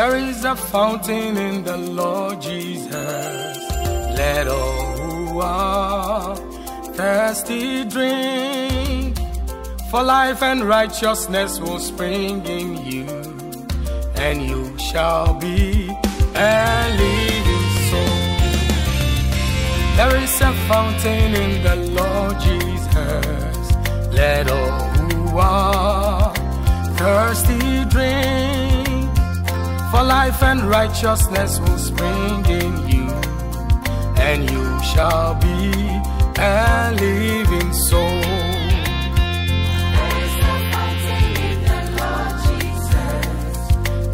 There is a fountain in the Lord Jesus. Let all who are thirsty drink. For life and righteousness will spring in you, and you shall be a living soul. There is a fountain in the Lord Jesus. Let all who are thirsty drink. For life and righteousness will spring in you, and you shall be a living soul.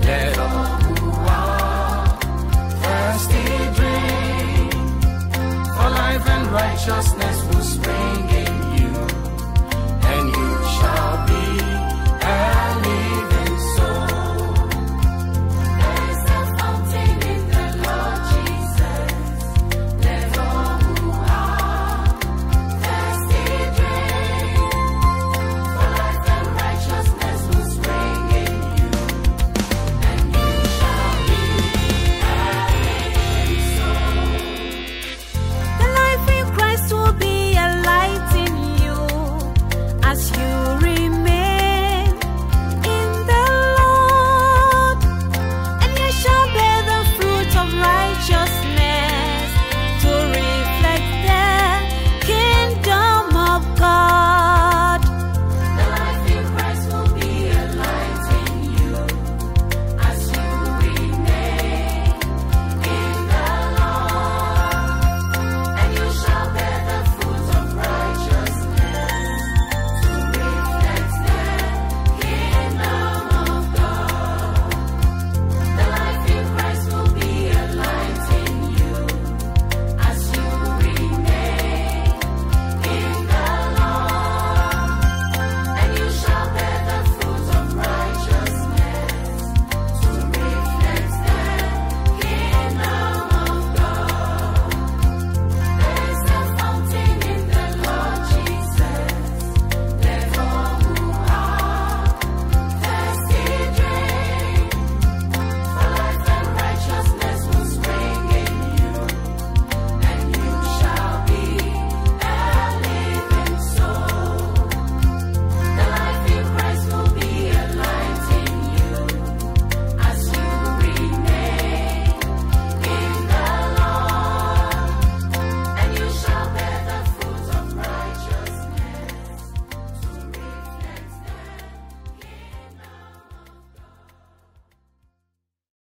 Let all who are thirsty drink. For life and righteousness will